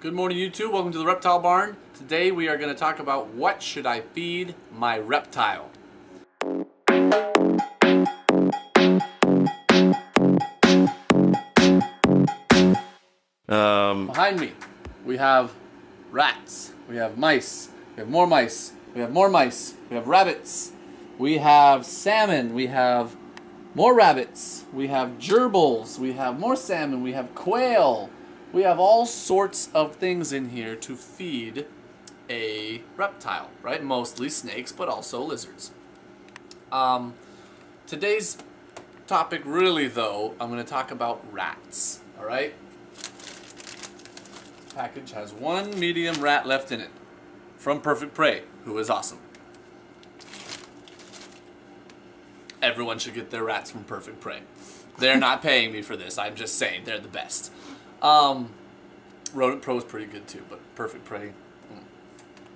Good morning YouTube, welcome to the Reptile Barn. Today we are going to talk about what should I feed my reptile. Um, Behind me we have rats, we have mice, we have more mice, we have more mice, we have rabbits, we have salmon, we have more rabbits, we have gerbils, we have more salmon, we have quail, we have all sorts of things in here to feed a reptile, right? Mostly snakes, but also lizards. Um, today's topic really though, I'm going to talk about rats, all right? package has one medium rat left in it from Perfect Prey, who is awesome. Everyone should get their rats from Perfect Prey. They're not paying me for this. I'm just saying they're the best. Um, Rodent Pro is pretty good too, but Perfect Prey. Mm.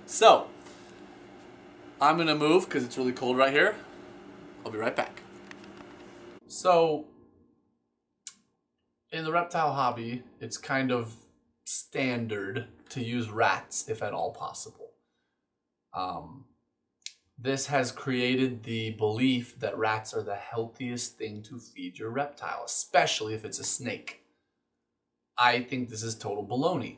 So, I'm going to move because it's really cold right here. I'll be right back. So, in the reptile hobby, it's kind of standard to use rats if at all possible. Um, this has created the belief that rats are the healthiest thing to feed your reptile, especially if it's a snake. I think this is total baloney.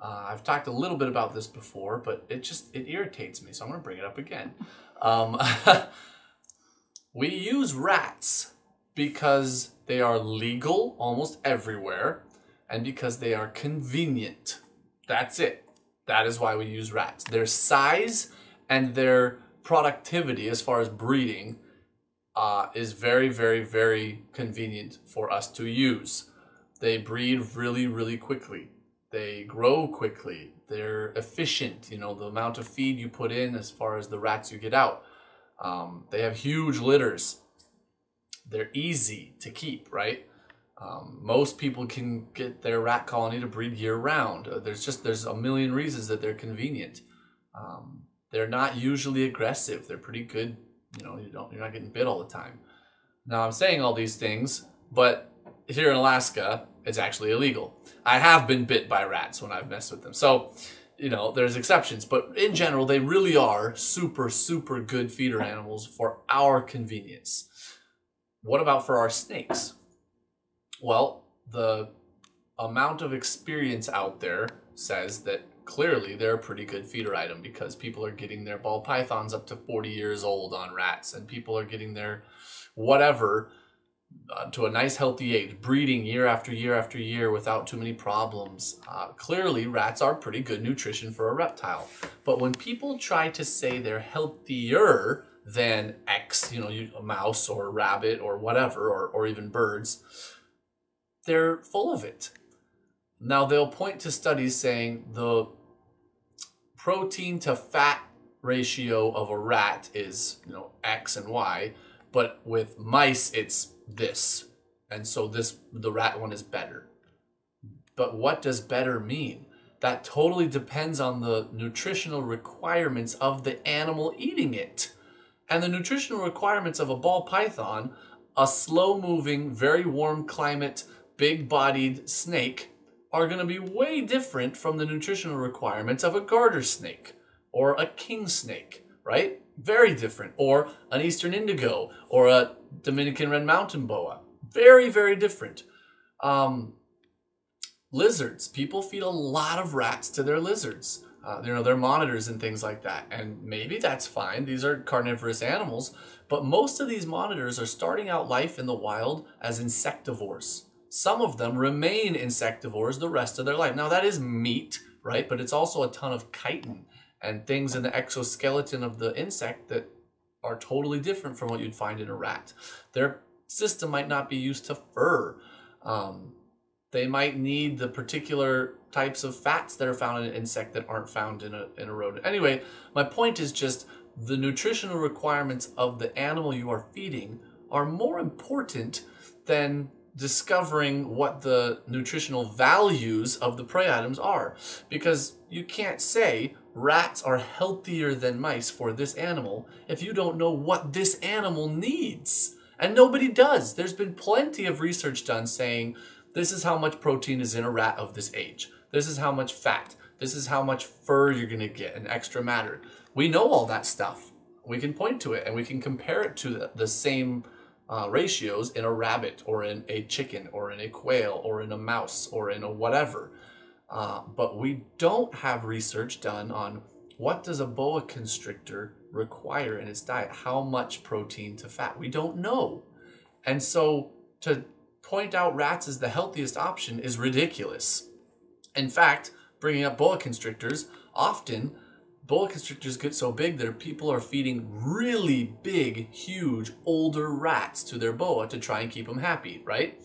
Uh, I've talked a little bit about this before, but it just it irritates me, so I'm going to bring it up again. Um, we use rats because they are legal almost everywhere and because they are convenient. That's it. That is why we use rats. Their size and their productivity as far as breeding uh, is very, very, very convenient for us to use. They breed really, really quickly. They grow quickly. They're efficient. You know, the amount of feed you put in as far as the rats you get out. Um, they have huge litters. They're easy to keep, right? Um, most people can get their rat colony to breed year round. Uh, there's just there's a million reasons that they're convenient. Um, they're not usually aggressive. They're pretty good. You know, you don't you're not getting bit all the time. Now I'm saying all these things, but here in Alaska, it's actually illegal. I have been bit by rats when I've messed with them. So, you know, there's exceptions, but in general, they really are super, super good feeder animals for our convenience. What about for our snakes? Well, the amount of experience out there says that clearly they're a pretty good feeder item because people are getting their ball pythons up to 40 years old on rats and people are getting their whatever uh, to a nice healthy age, breeding year after year after year without too many problems. Uh, clearly, rats are pretty good nutrition for a reptile. But when people try to say they're healthier than X, you know, a mouse or a rabbit or whatever, or, or even birds, they're full of it. Now they'll point to studies saying the protein to fat ratio of a rat is, you know, X and Y, but with mice it's this. And so this the rat one is better. But what does better mean? That totally depends on the nutritional requirements of the animal eating it. And the nutritional requirements of a ball python, a slow moving, very warm climate big bodied snake are going to be way different from the nutritional requirements of a garter snake or a king snake, right? Very different. Or an eastern indigo or a Dominican red mountain boa. Very, very different. Um, lizards. People feed a lot of rats to their lizards. Uh, you know, their monitors and things like that. And maybe that's fine. These are carnivorous animals. But most of these monitors are starting out life in the wild as insectivores. Some of them remain insectivores the rest of their life. Now, that is meat, right? But it's also a ton of chitin and things in the exoskeleton of the insect that are totally different from what you'd find in a rat. Their system might not be used to fur. Um, they might need the particular types of fats that are found in an insect that aren't found in a, in a rodent. Anyway, my point is just the nutritional requirements of the animal you are feeding are more important than discovering what the nutritional values of the prey items are. Because you can't say rats are healthier than mice for this animal if you don't know what this animal needs. And nobody does. There's been plenty of research done saying this is how much protein is in a rat of this age. This is how much fat. This is how much fur you're going to get and extra matter. We know all that stuff. We can point to it and we can compare it to the, same uh, ratios in a rabbit or in a chicken or in a quail or in a mouse or in a whatever. Uh, but we don't have research done on what does a boa constrictor require in its diet? How much protein to fat? We don't know. And so to point out rats as the healthiest option is ridiculous. In fact, bringing up boa constrictors, often boa constrictors get so big that people are feeding really big, huge, older rats to their boa to try and keep them happy, right?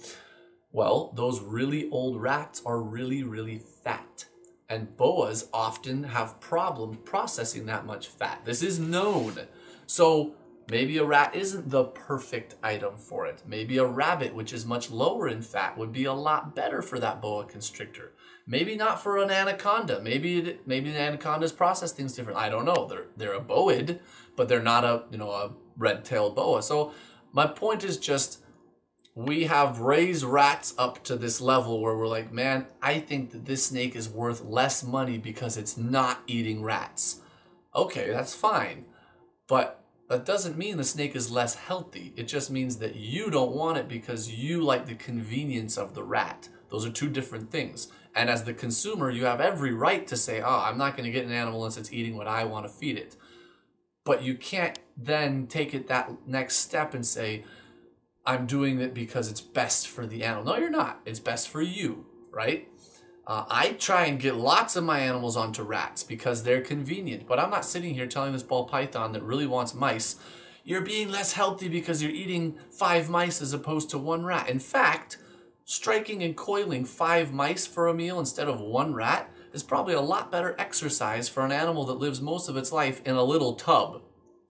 Well, those really old rats are really, really fat. And boas often have problems processing that much fat. This is known. So maybe a rat isn't the perfect item for it. Maybe a rabbit, which is much lower in fat, would be a lot better for that boa constrictor. Maybe not for an anaconda. Maybe it, maybe the anacondas process things different. I don't know. They're they're a boid, but they're not a you know a red-tailed boa. So my point is just we have raised rats up to this level where we're like, man, I think that this snake is worth less money because it's not eating rats. Okay, that's fine. But that doesn't mean the snake is less healthy. It just means that you don't want it because you like the convenience of the rat. Those are two different things. And as the consumer, you have every right to say, oh, I'm not going to get an animal unless it's eating what I want to feed it. But you can't then take it that next step and say, I'm doing it because it's best for the animal. No, you're not. It's best for you, right? Uh, I try and get lots of my animals onto rats because they're convenient. But I'm not sitting here telling this ball python that really wants mice, you're being less healthy because you're eating five mice as opposed to one rat. In fact, striking and coiling five mice for a meal instead of one rat is probably a lot better exercise for an animal that lives most of its life in a little tub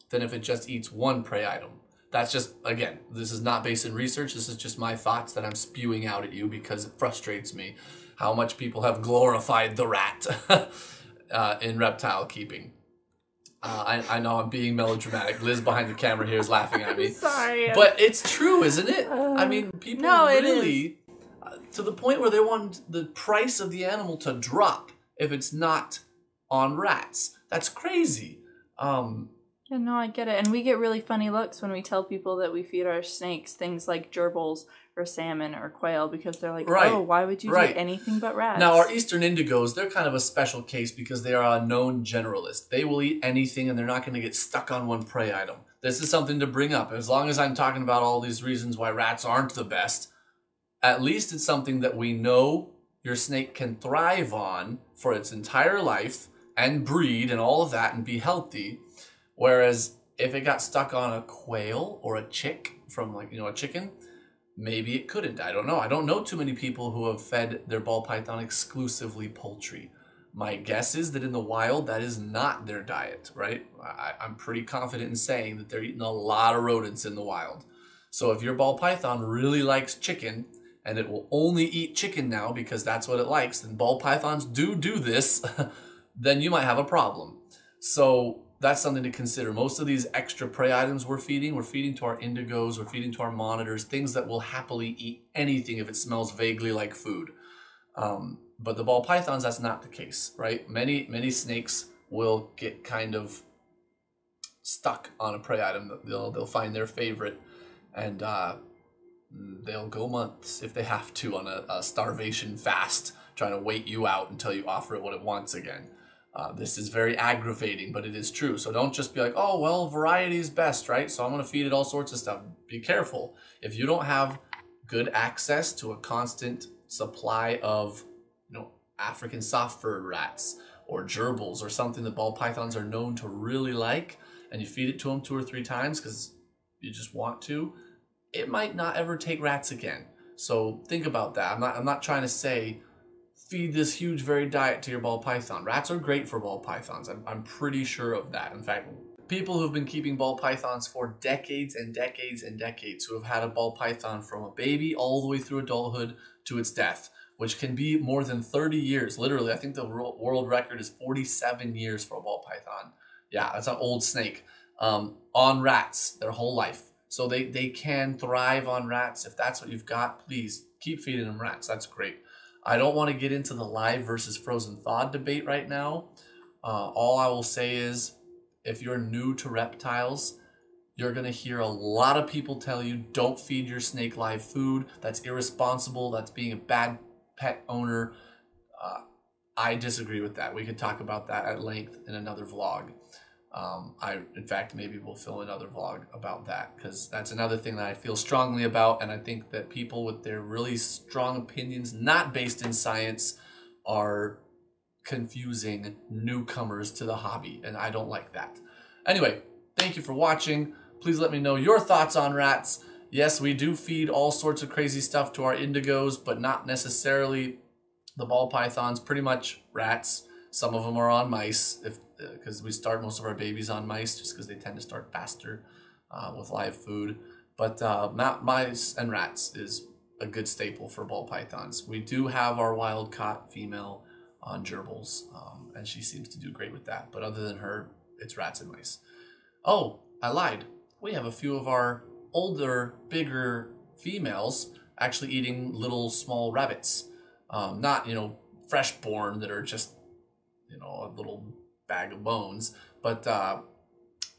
than if it just eats one prey item that's just again this is not based in research this is just my thoughts that i'm spewing out at you because it frustrates me how much people have glorified the rat uh, in reptile keeping uh, I, I know I'm being melodramatic. Liz behind the camera here is laughing at me. Sorry. But it's true, isn't it? Uh, I mean, people no, really, uh, to the point where they want the price of the animal to drop if it's not on rats. That's crazy. Um, Yeah, no, I get it. And we get really funny looks when we tell people that we feed our snakes things like gerbils or salmon or quail because they're like, Right, oh, why would you right. do anything but rats? Now, our eastern indigos, they're kind of a special case because they are a known generalist. They will eat anything and they're not going to get stuck on one prey item. This is something to bring up. As long as I'm talking about all these reasons why rats aren't the best, at least it's something that we know your snake can thrive on for its entire life and breed and all of that and be healthy. Whereas if it got stuck on a quail or a chick from like, you know, a chicken, maybe it couldn't. I don't know. I don't know too many people who have fed their ball python exclusively poultry. My guess is that in the wild, that is not their diet, right? I, I'm pretty confident in saying that they're eating a lot of rodents in the wild. So if your ball python really likes chicken and it will only eat chicken now because that's what it likes, then ball pythons do do this, then you might have a problem. So that's something to consider. Most of these extra prey items we're feeding, we're feeding to our indigos, we're feeding to our monitors, things that will happily eat anything if it smells vaguely like food. Um, but the ball pythons, that's not the case, right? Many many snakes will get kind of stuck on a prey item. They'll they'll find their favorite, and uh, they'll go months if they have to on a, a starvation fast, trying to wait you out until you offer it what it wants again. Uh, this is very aggravating, but it is true. So don't just be like, oh, well, variety is best, right? So I'm going to feed it all sorts of stuff. Be careful. If you don't have good access to a constant supply of, you know, African soft fur rats or gerbils or something that ball pythons are known to really like, and you feed it to them two or three times because you just want to, it might not ever take rats again. So think about that. I'm not, I'm not trying to say, feed this huge varied diet to your ball python. Rats are great for ball pythons. I'm, I'm pretty sure of that. In fact, people who've been keeping ball pythons for decades and decades and decades who have had a ball python from a baby all the way through adulthood to its death, which can be more than 30 years. Literally, I think the world record is 47 years for a ball python. Yeah, that's an old snake. Um, on rats their whole life. So they, they can thrive on rats. If that's what you've got, please keep feeding them rats. That's great. I don't want to get into the live versus frozen thawed debate right now. Uh, all I will say is if you're new to reptiles, you're going to hear a lot of people tell you don't feed your snake live food. That's irresponsible. That's being a bad pet owner. Uh, I disagree with that. We could talk about that at length in another vlog. Um, I, in fact, maybe we'll film another vlog about that because that's another thing that I feel strongly about, and I think that people with their really strong opinions, not based in science, are confusing newcomers to the hobby, and I don't like that. Anyway, thank you for watching. Please let me know your thoughts on rats. Yes, we do feed all sorts of crazy stuff to our indigos, but not necessarily the ball pythons. Pretty much rats. Some of them are on mice, if because we start most of our babies on mice, just because they tend to start faster uh, with live food. But uh, mice and rats is a good staple for ball pythons. We do have our wild caught female on gerbils, um, and she seems to do great with that. But other than her, it's rats and mice. Oh, I lied. We have a few of our older, bigger females actually eating little small rabbits. Um, not, you know, fresh born that are just, you know, a little bag of bones, but uh,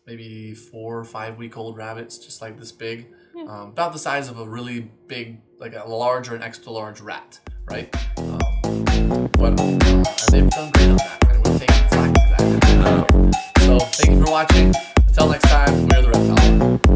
maybe four or five week old rabbits, just like this big, yeah. um, about the size of a really big, like a large or an extra large rat, right? Um, but uh, they've done great on that, and we're taking flack for that. So thank you for watching. Until next time, we're the Reptile.